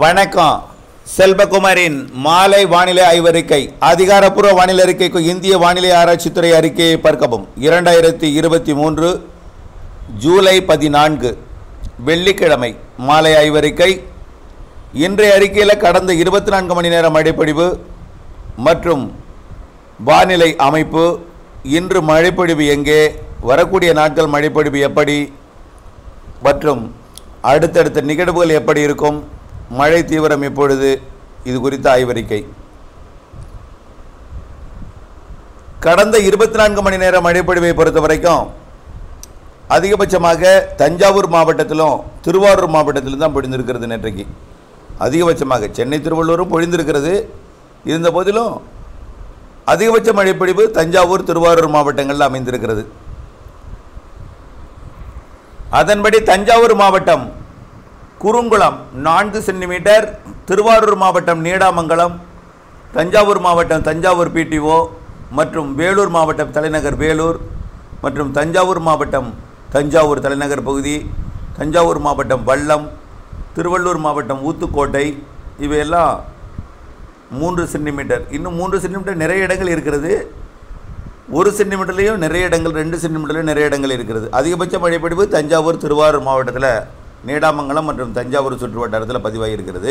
வணக்கம். செல்வகுமாரின் மாலை வானிலை ஆய்வறிக்கை அதிகாரப்பூர்வ வானிலை அறிக்கைக்கு இந்திய வானிலை ஆராய்ச்சித்துறை அறிக்கையை பார்க்கவும். இரண்டாயிரத்தி இருபத்தி மூன்று ஜூலை பதினான்கு வெள்ளிக்கிழமை மாலை ஆய்வறிக்கை. இன்றைய அறிக்கையில் கடந்த இருபத்தி நான்கு மணி நேர மழைப்பொழிவு மற்றும் வானிலை அமைப்பு. இன்று மழைப்பொழிவு எங்கே? வரக்கூடிய நாட்கள் மழைப்பொழிவு எப்படி? மற்றும் அடுத்தடுத்த நிகழ்வுகள் எப்படி இருக்கும்? மழை தீவிரம் இப்பொழுது இது குறித்த ஆய்வறிக்கை. கடந்த இருபத்தி நான்கு மணி நேர மழைப்பொழிவை பொறுத்த வரைக்கும் அதிகபட்சமாக தஞ்சாவூர் மாவட்டத்திலும் திருவாரூர் மாவட்டத்திலும் தான் பொழிந்திருக்கிறது நேற்றைக்கு. அதிகபட்சமாக சென்னை திருவள்ளூரும் பொழிந்திருக்கிறது. இருந்த போதிலும் அதிகபட்ச மழைப்பொழிவு தஞ்சாவூர் திருவாரூர் மாவட்டங்களில் அமைந்திருக்கிறது. அதன்படி தஞ்சாவூர் மாவட்டம் குறுங்குளம் நான்கு சென்டிமீட்டர் திருவாரூர் மாவட்டம் நீடாமங்கலம் தஞ்சாவூர் மாவட்டம் தஞ்சாவூர் பிடிஓ மற்றும் வேலூர் மாவட்டம் தலைநகர் வேலூர் மற்றும் தஞ்சாவூர் மாவட்டம் தஞ்சாவூர் தலைநகர் பகுதி தஞ்சாவூர் மாவட்டம் வல்லம் திருவள்ளூர் மாவட்டம் ஊத்துக்கோட்டை இவையெல்லாம் மூன்று சென்டிமீட்டர். இன்னும் மூன்று சென்டிமீட்டர் நிறைய இடங்கள் இருக்கிறது. ஒரு சென்டிமீட்டர்லேயும் நிறைய இடங்கள் ரெண்டு சென்டிமீட்டர்லேயும் நிறைய இடங்கள் இருக்கிறது. அதிகபட்ச மழைப்பொழிவு தஞ்சாவூர் திருவாரூர் மாவட்டத்தில் நீடாமங்கலம் மற்றும் தஞ்சாவூர் சுற்று வட்டாரத்தில் பதிவாகியிருக்கிறது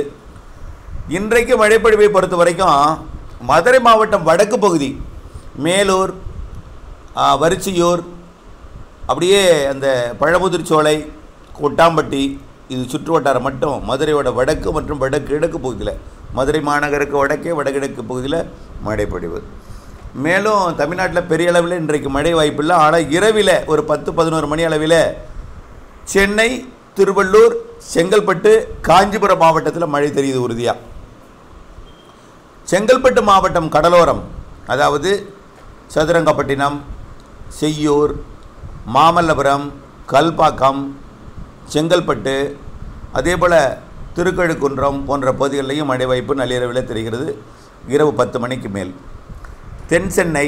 இன்றைக்கு மழைப்பொழிவை பொறுத்த வரைக்கும் மதுரை மாவட்டம் வடக்கு பகுதி மேலூர் ஆ, வரிச்சியூர் அப்படியே அந்த பழமுதிர்ச்சோலை கொட்டாம்பட்டி இது சுற்று வட்டாரம் மட்டும் மதுரையோட வடக்கு மற்றும் வடகிழக்கு பகுதியில் மதுரை மாநகருக்கு வடக்கே வடகிழக்கு பகுதியில் மழைப்பொழிவு. மேலும் தமிழ்நாட்டில் பெரிய அளவில் இன்றைக்கு மழை வாய்ப்பில்லை. ஆனால் இரவில் ஒரு பத்து பதினோரு மணி அளவில் சென்னை திருவள்ளூர் செங்கல்பட்டு காஞ்சிபுரம் மாவட்டத்தில் மழை தெரியுது உறுதியாக செங்கல்பட்டு மாவட்டம் கடலோரம் அதாவது சதுரங்கப்பட்டினம் செய்யூர் மாமல்லபுரம் கல்பாக்கம் செங்கல்பட்டு அதேபோல் திருக்கழுக்குன்றம் போன்ற பகுதிகளிலையும் மழை வாய்ப்பு நள்ளிரவில் தெரிகிறது. இரவு பத்து மணிக்கு மேல். தென் சென்னை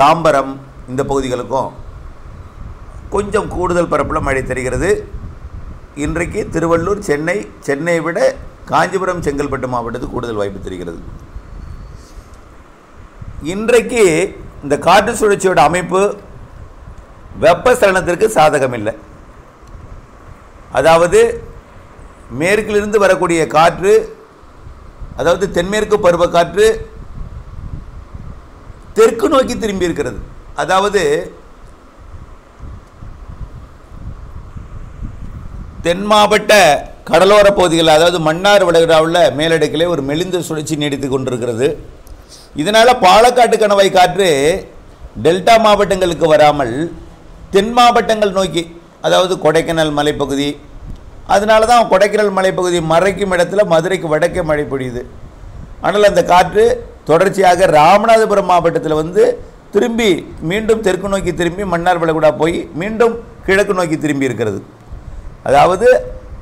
தாம்பரம் இந்த பகுதிகளுக்கும் கொஞ்சம் கூடுதல் பரப்பில் மழை தெரிகிறது. இன்றைக்கு திருவள்ளூர் சென்னை சென்னையை விட காஞ்சிபுரம் செங்கல்பட்டு மாவட்டத்துக்கு கூடுதல் வாய்ப்பு தெரிகிறது. இன்றைக்கு இந்த காற்று சுழற்சியோட அமைப்பு வெப்பசலனத்திற்கு சாதகம் இல்லை அதாவது மேற்கிலிருந்து வரக்கூடிய காற்று அதாவது தென்மேற்கு பருவக்காற்று தெற்கு நோக்கி திரும்பி இருக்கிறது. அதாவது தென் மாவட்ட கடலோர பகுதிகளில் அதாவது மன்னார் வளைகுடாவில் மேலடுக்கிலே ஒரு மெலிந்த சுழற்சி நீடித்து கொண்டிருக்கிறது. இதனால் பாலக்காட்டு கணவை காற்று டெல்டா மாவட்டங்களுக்கு வராமல் தென் மாவட்டங்கள் நோக்கி அதாவது கொடைக்கானல் மலைப்பகுதி அதனால தான் கொடைக்கானல் மலைப்பகுதி மறைக்கும் இடத்துல மதுரைக்கு வடக்கே மழை பொழியுது. ஆனால் அந்த காற்று தொடர்ச்சியாக ராமநாதபுரம் மாவட்டத்தில் வந்து திரும்பி மீண்டும் தெற்கு நோக்கி திரும்பி மன்னார் வளைகுடா போய் மீண்டும் கிழக்கு நோக்கி திரும்பி இருக்கிறது. அதாவது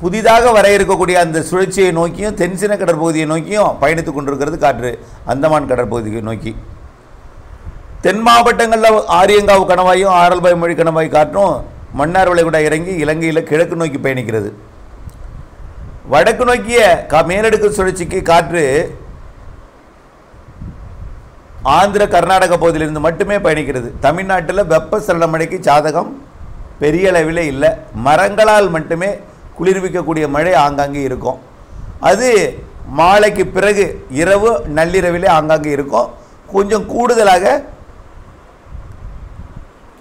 புதிதாக வர இருக்கக்கூடிய அந்த சுழற்சியை நோக்கியும் தென்சின கடற்பகுதியை நோக்கியும் பயணித்து கொண்டிருக்கிறது காற்று அந்தமான் கடற்பகுதியை நோக்கி. தென் மாவட்டங்களில் ஆரியங்காவு கணவாயும் ஆரல்பாய் மொழி கணவாய் காற்றும் மன்னார் வளைகுடா இறங்கி இலங்கையில் கிழக்கு நோக்கி பயணிக்கிறது. வடக்கு நோக்கிய கா மேலடுக்கு சுழற்சிக்கு காற்று ஆந்திர கர்நாடக பகுதியிலிருந்து மட்டுமே பயணிக்கிறது. தமிழ்நாட்டில் வெப்ப சலனமடைக்கு சாதகம் பெரிய அளவில் இல்லை. மரங்களால் மட்டுமே குளிர்விக்கக்கூடிய மழை ஆங்காங்கே இருக்கும். அது மாலைக்கு பிறகு இரவு நள்ளிரவிலே ஆங்காங்கே இருக்கும். கொஞ்சம் கூடுதலாக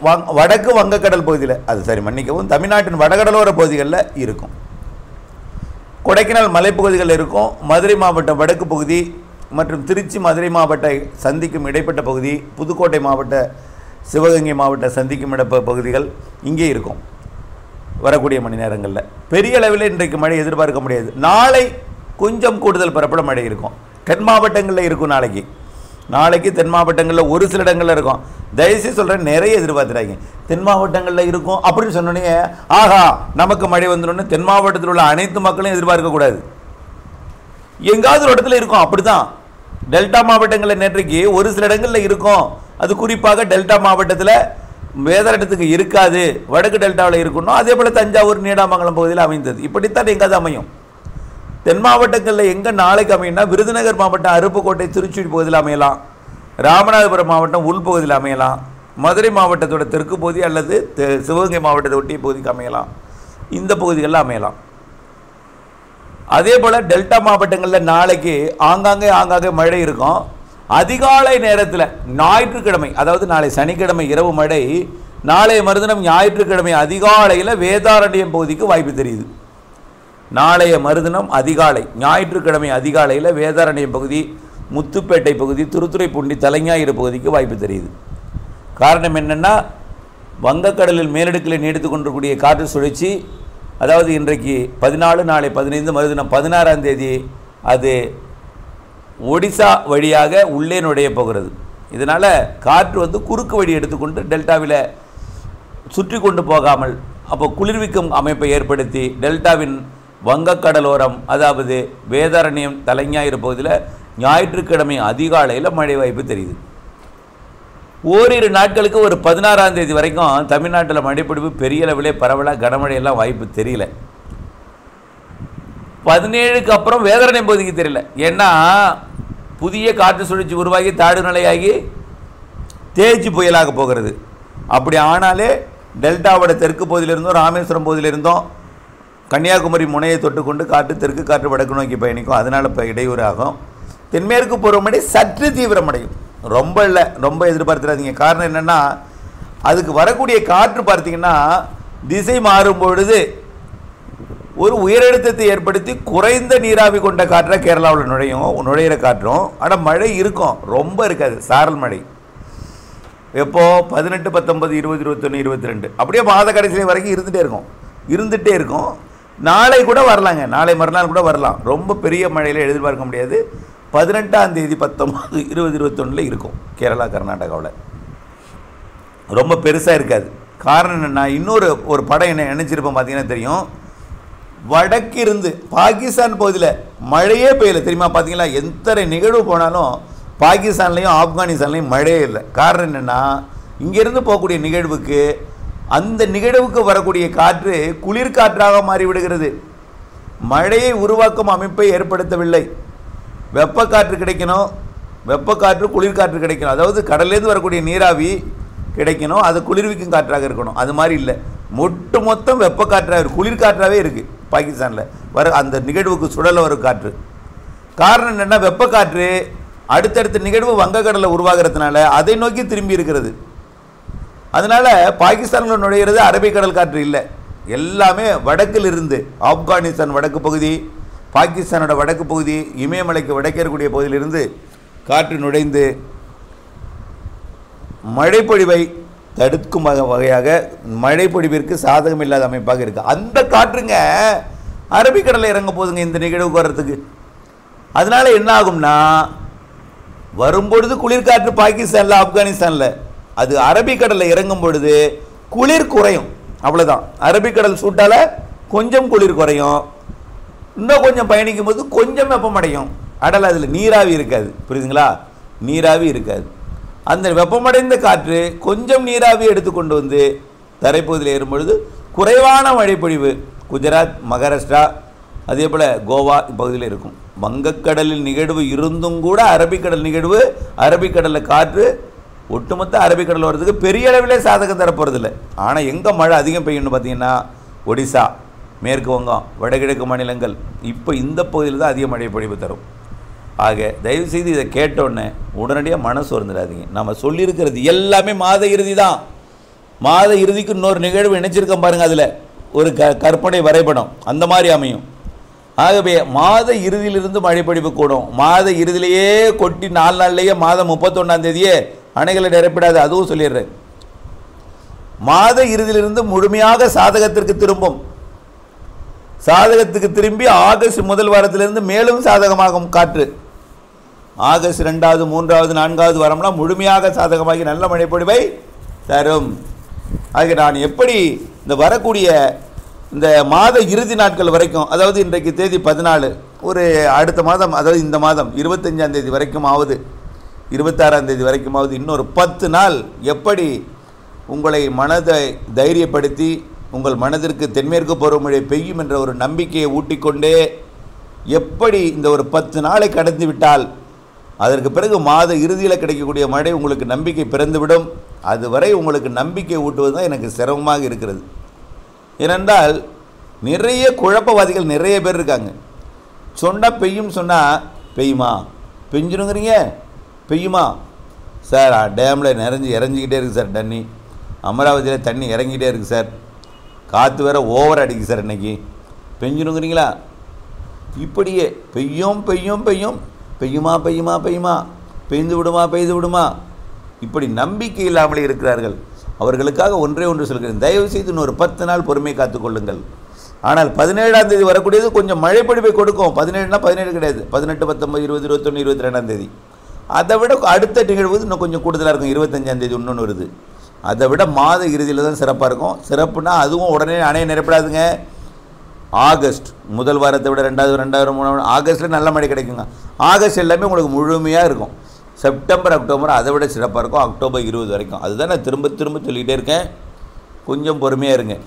வங் வடக்கு வங்கக்கடல் பகுதியில் அது சரி மன்னிக்கவும் தமிழ்நாட்டின் வடகடலோர பகுதிகளில் இருக்கும். கொடைக்கானல் மலைப்பகுதிகள் இருக்கும். மதுரை மாவட்டம் வடக்கு பகுதி மற்றும் திருச்சி மதுரை மாவட்ட சந்திக்கும் இடைப்பட்ட பகுதி புதுக்கோட்டை மாவட்ட சிவகங்கை மாவட்ட சந்திக்கும் இட பகுதிகள் இங்கே இருக்கும். வரக்கூடிய மணி நேரங்களில். பெரிய அளவில் இன்றைக்கு மழை எதிர்பார்க்க முடியாது. நாளை கொஞ்சம் கூடுதல் பரப்பட மழை இருக்கும். தென் மாவட்டங்களில் இருக்கும் நாளைக்கு. நாளைக்கு தென் மாவட்டங்களில் ஒரு சில இடங்களில் இருக்கும். தயவுசெய்து சொல்கிறேன் நிறைய எதிர்பார்த்துறாங்க தென் மாவட்டங்களில் இருக்கும் அப்படின்னு சொன்னோடனே ஆஹா நமக்கு மழை வந்துடும் தென் மாவட்டத்தில் உள்ள அனைத்து மக்களும் எதிர்பார்க்கக்கூடாது எங்காவது ஒரு இடத்துல இருக்கும் அப்படிதான் டெல்டா மாவட்டங்களில் நேற்றைக்கு ஒரு சில இடங்களில் இருக்கும். அது குறிப்பாக டெல்டா மாவட்டத்தில் வேதாரட்டத்துக்கு இருக்காது வடக்கு டெல்டாவில் இருக்கணும் அதே போல் தஞ்சாவூர் நீடாமங்கலம் பகுதியில் அமைந்தது. இப்படித்தான் எங்கே அது அமையும். தென் மாவட்டங்களில் எங்கே நாளைக்கு அமையும்னா விருதுநகர் மாவட்டம் அருப்புக்கோட்டை திருச்சி பகுதியில் அமையலாம். ராமநாதபுரம் மாவட்டம் உள்பகுதியில் அமையலாம். மதுரை மாவட்டத்தோட தெற்கு பகுதி அல்லது தெ- சிவகங்கை மாவட்டத்தை ஒட்டிய பகுதிக்கு அமையலாம். இந்த பகுதிகளில் அமையலாம். அதே போல் டெல்டா மாவட்டங்களில் நாளைக்கு ஆங்காங்கே ஆங்காங்கே மழை இருக்கும். அதிகாலை நேரத்தில் ஞாயிற்றுக்கிழமை அதாவது நாளை சனிக்கிழமை இரவு மழை நாளை மறுதினம் ஞாயிற்றுக்கிழமை அதிகாலையில் வேதாரண்யம் பகுதிக்கு வாய்ப்பு தெரியுது. நாளைய மறுதினம் அதிகாலை ஞாயிற்றுக்கிழமை அதிகாலையில் வேதாரண்யம் பகுதி முத்துப்பேட்டை பகுதி திருத்துறைப்பூண்டி தலைஞாயிறு பகுதிக்கு வாய்ப்பு தெரியுது. காரணம் என்னென்னா வங்கக்கடலில் மேலடுக்கில் நீடித்து கொண்டிருக்கூடிய காற்று சுழற்சி அதாவது இன்றைக்கு பதினாலு நாளை பதினைந்து மறுதினம் பதினாறாம் தேதி அது ஒடிசா வழியாக உள்ளே நுழைய போகிறது. இதனால் காற்று வந்து குறுக்கு வழி எடுத்துக்கொண்டு டெல்டாவில் சுற்றி கொண்டு போகாமல் அப்போ குளிர்விக்கும் அமைப்பை ஏற்படுத்தி டெல்டாவின் வங்கக்கடலோரம் அதாவது வேதாரண்யம் தலைஞாயிறு பகுதியில் ஞாயிற்றுக்கிழமை அதிகாலையில் மழை வாய்ப்பு தெரியுது. ஓரிரு நாட்களுக்கு ஒரு பதினாறாம் தேதி வரைக்கும் தமிழ்நாட்டில் மழைப்பிடிப்பு பெரிய அளவிலே பரவலாக கனமழையெல்லாம் வாய்ப்பு தெரியல. பதினேழுக்கு அப்புறம் வேதனை பகுதிக்கு தெரியல. ஏன்னா புதிய காற்று சுழற்சி உருவாகி தாடு நிலையாகி தேய்ச்சி புயலாக போகிறது. அப்படி ஆனாலே டெல்டாவோட தெற்கு பகுதியிலிருந்தும் ராமேஸ்வரம் பகுதியிலிருந்தும் கன்னியாகுமரி முனையை தொட்டுக்கொண்டு காற்று தெற்கு காற்று வடக்கு நோக்கி பயணிக்கும். அதனால் இப்போ இடையூறு ஆகும். தென்மேற்கு பருவமழை சற்று தீவிரமடையும். ரொம்ப இல்லை ரொம்ப எதிர்பார்த்துடாதீங்க காரணம் என்னென்னா அதுக்கு வரக்கூடிய காற்று பார்த்தீங்கன்னா திசை மாறும் பொழுது ஒரு உயரழுத்தத்தை ஏற்படுத்தி குறைந்த நீராவி கொண்ட காற்றாக கேரளாவில் நுழையும் நுழையிற காற்றும் ஆனால் மழை இருக்கும். ரொம்ப இருக்காது. சாரல் மழை. எப்போ? பதினெட்டு பத்தொன்பது இருபது இருபத்தொன்று இருபத்தி ரெண்டு அப்படியே மாத கடைசி வரைக்கும் இருந்துகிட்டே இருக்கும். இருந்துகிட்டே இருக்கும். நாளை கூட வரலாங்க. நாளை மறுநாள் கூட வரலாம். ரொம்ப பெரிய மழையில் எதிர்பார்க்க முடியாது. பதினெட்டாம் தேதி பத்தொம்பது இருபது இருபத்தொன்னில் இருக்கும். கேரளா கர்நாடகாவில். ரொம்ப பெருசாக இருக்காது. காரணம் என்னென்னா இன்னொரு ஒரு படம் என்ன நினச்சிருப்போம் பார்த்தீங்கன்னா தெரியும். வடக்கிருந்து பாகிஸ்தான் பகுதியில் மழையே பெய்யலை. தெரியுமா பார்த்தீங்களா எத்தனை நிகழ்வு போனாலும் பாகிஸ்தான்லேயும் ஆப்கானிஸ்தான்லேயும் மழையே இல்லை. காரணம் என்னென்னா இங்கேருந்து போகக்கூடிய நிகழ்வுக்கு அந்த நிகழ்வுக்கு வரக்கூடிய காற்று குளிர்காற்றாக மாறிவிடுகிறது. மழையை உருவாக்கும் அமைப்பை ஏற்படுத்தவில்லை. வெப்பக்காற்று கிடைக்கணும். வெப்பக்காற்று குளிர்காற்று கிடைக்கணும். அதாவது கடல்லேருந்து வரக்கூடிய நீராவி கிடைக்கணும். அது குளிர்விக்கும் காற்றாக இருக்கணும். அது மாதிரி இல்லை. ஒட்டு மொத்தம் வெப்பக்காற்றாக இருக்குது குளிர்காற்றாகவே இருக்குது பாகிஸ்தானில். வர அந்த நிகழ்வுக்கு சுழல வரும் காற்று. காரணம் என்னென்னா வெப்பக்காற்று அடுத்தடுத்த நிகழ்வு வங்கக்கடலில் உருவாகிறதுனால அதை நோக்கி திரும்பி இருக்கிறது. அதனால் பாகிஸ்தானில் நுழையிறது அரபிக்கடல் காற்று இல்லை. எல்லாமே வடக்கில் இருந்து ஆப்கானிஸ்தான் வடக்கு பகுதி பாகிஸ்தானோட வடக்கு பகுதி இமயமலைக்கு வடக்கே இருக்கக்கூடிய பகுதியிலிருந்து காற்று நுழைந்து மழைப்பொழிவை தடுக்கும் வகை- வகையாக மழைப்பொழிவிற்கு சாதகம் இல்லாத அமைப்பாக இருக்குது அந்த காற்றுங்க அரபிக்கடலில் இறங்க போகுதுங்க இந்த நிகழ்வுக்கு வர்றதுக்கு. அதனால என்ன ஆகும்னா வரும்பொழுது குளிர்காற்று பாகிஸ்தானில் ஆப்கானிஸ்தானில் அது அரபிக்கடலில் இறங்கும் பொழுது குளிர் குறையும். அவ்வளோதான் அரபிக்கடல் சூட்டால கொஞ்சம் குளிர் குறையும். இன்னும் கொஞ்சம் பயணிக்கும் போது கொஞ்சம் வெப்பமடையும். அடல் அதில் நீராவி இருக்காது. புரியுதுங்களா? நீராவி இருக்காது. அந்த வெப்பமடைந்த காற்று கொஞ்சம் நீராவி எடுத்துக்கொண்டு வந்து தரைப்பகுதியில் ஏறும் பொழுது குறைவான மழைப்பொழிவு குஜராத் மகாராஷ்டிரா அதே போல் கோவா இப்பகுதியில் இருக்கும். வங்கக்கடலில் நிகழ்வு இருந்தும் கூட அரபிக்கடல் நிகழ்வு அரபிக்கடலில் காற்று ஒட்டுமொத்த அரபிக்கடல் வர்றதுக்கு பெரிய அளவிலே சாதகம் தரப்போகிறதில்ல ஆனால் எங்கே மழை அதிகம் பெய்யும்னு பார்த்தீங்கன்னா ஒடிசா மேற்கு வங்கம் வடகிழக்கு மாநிலங்கள் இப்போ இந்த பகுதியில் தான் அதிக மழை பொழிவு தரும். ஆக தயவுசெய்து இதை கேட்டோன்னே உடனடியாக மனசு வந்துடாதீங்க நம்ம சொல்லியிருக்கிறது எல்லாமே மாத இறுதி தான் மாத இறுதிக்கு இன்னொரு நிகழ்வு இணைச்சிருக்கோம் பாருங்கள் அதில். ஒரு க கற்பனை வரைபடம். அந்த மாதிரி அமையும். ஆகவே மாத இறுதியிலிருந்து மழை பொழிவு கூடும். மாத இறுதியிலேயே கொட்டி நாலு நாள்லேயே மாதம் முப்பத்தொன்னாம் தேதியே அணைகளை நிரப்பிடாது. அதுவும் சொல்லிடுறேன். மாத இறுதியிலிருந்து முழுமையாக சாதகத்திற்கு திரும்பும். சாதகத்துக்கு திரும்பி ஆகஸ்ட் முதல் வாரத்திலிருந்து மேலும் சாதகமாகும் காற்று. ஆகஸ்ட் ரெண்டாவது மூன்றாவது நான்காவது வாரம்லாம் முழுமையாக சாதகமாகி நல்ல மழைப்பொழிவை தரும். ஆக நான் எப்படி இந்த வரக்கூடிய இந்த மாத இறுதி நாட்கள் வரைக்கும் அதாவது இன்றைக்கு தேதி பதினாலு ஒரு அடுத்த மாதம் அதாவது இந்த மாதம் இருபத்தஞ்சாம் தேதி வரைக்கும் ஆகுது இருபத்தாறாம் தேதி வரைக்கும் ஆகுது இன்னொரு பத்து நாள் எப்படி உங்களை மனதை தைரியப்படுத்தி உங்கள் மனதிற்கு தென்மேற்கு பருவமழை பெய்யும் என்ற ஒரு நம்பிக்கையை ஊட்டிக்கொண்டே எப்படி இந்த ஒரு பத்து நாளை கடந்து விட்டால் அதற்கு பிறகு மாத இறுதியில் கிடைக்கக்கூடிய மழை உங்களுக்கு நம்பிக்கை பிறந்துவிடும். அதுவரை உங்களுக்கு நம்பிக்கை ஊட்டுவது தான் எனக்கு சிரமமாக இருக்கிறது. ஏனென்றால் நிறைய குழப்பவாதிகள் நிறைய பேர் இருக்காங்க. சொன்னால் பெய்யும் சொன்னால் பெய்யுமா? பெஞ்சிருங்கிறீங்க? பெய்யுமா? சார் டேமில் நிறைஞ்சு இறஞ்சிக்கிட்டே இருக்குது சார் தண்ணி. அமராவதியில் தண்ணி இறங்கிட்டே இருக்குது சார். காற்று வேற ஓவர் அடிக்குது சார் இன்னைக்கு. பெஞ்சிருங்கிறீங்களா? இப்படியே பெய்யும் பெய்யும் பெய்யும். பெய்யுமா பெய்யுமா பெய்யுமா? பெய்ந்து விடுமா பெய்து விடுமா? இப்படி நம்பிக்கை இல்லாமலே இருக்கிறார்கள். அவர்களுக்காக ஒன்றே ஒன்று சொல்கிறேன். தயவு செய்து இன்னொரு பத்து நாள் பொறுமை காத்துக்கொள்ளுங்கள் ஆனால் பதினேழாம் தேதி வரக்கூடியது கொஞ்சம் மழைப்பொழிவை கொடுக்கும். பதினேழுனா பதினேழு கிடையாது. பதினெட்டு பத்தொம்பது இருபது இருபத்தொன்று இருபத்தி ரெண்டாம் தேதி. அதை விட அடுத்த நிகழ்வு இன்னும் கொஞ்சம் கூடுதலாக இருக்கும். இருபத்தஞ்சாம் தேதி இன்னொன்று வருது. அதை விட மாத இறுதியில் தான் சிறப்பாக இருக்கும். சிறப்புனா அதுவும் உடனே அணைய நிரப்படாதுங்க. ஆகஸ்ட் முதல் வாரத்தை விட ரெண்டாவது ரெண்டாவது மூணாவது ஆகஸ்ட்டில் நல்ல மழை கிடைக்குங்க. ஆகஸ்ட் எல்லாமே உங்களுக்கு முழுமையாக இருக்கும். செப்டம்பர் அக்டோபர் அதை விட சிறப்பாக இருக்கும். அக்டோபர் இருபது வரைக்கும். அதுதான் நான் திரும்ப திரும்ப சொல்லிகிட்டே இருக்கேன். கொஞ்சம் பொறுமையாக இருங்க.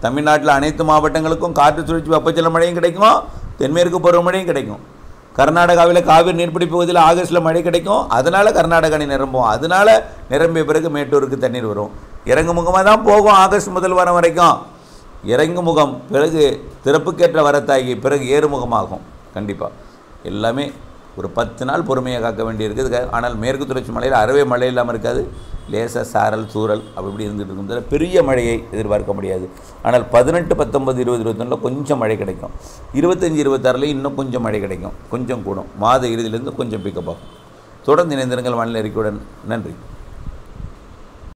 தமிழ்நாட்டில் அனைத்து மாவட்டங்களுக்கும் காற்று சுழற்சி வெப்பச்சல மழையும் கிடைக்கும்? தென்மேற்கு பருவமழையும் கிடைக்கும். கர்நாடகாவில் காவிரி நீர்பிடிப்பு பகுதியில் ஆகஸ்ட்டில் மழை கிடைக்கும். அதனால் கர்நாடகா அணை நிரம்பும். அதனால் நிரம்பிய பிறகு மேட்டூருக்கு தண்ணீர் வரும். இறங்கு முகமாக தான் போகும் ஆகஸ்ட் முதல் வாரம் வரைக்கும். இறங்குமுகம் பிறகு திறப்புக்கேற்ற வரத்தாகி பிறகு ஏறுமுகமாகும். கண்டிப்பாக எல்லாமே ஒரு பத்து நாள் பொறுமையாக காக்க வேண்டியிருக்குது ஆனால் மேற்கு தொடர்ச்சி மலையில் அறவே மழை இல்லாமல் இருக்காது. லேசாக சாரல் சூறல் அப்படி இப்படி இருந்துட்டு இருக்கும். பெரிய மழையை எதிர்பார்க்க முடியாது. ஆனால் பதினெட்டு பத்தொம்பது இருபது இருபத்தொன்னில் கொஞ்சம் மழை கிடைக்கும். இருபத்தஞ்சி இருபத்தாறுலேயும் இன்னும் கொஞ்சம் மழை கிடைக்கும். கொஞ்சம் கூடும். மாத இறுதியிலேருந்து கொஞ்சம் பிக்கப் ஆகும். தொடர்ந்து இணைந்திருங்கள் வானிலை அறிக்கையுடன். நன்றி.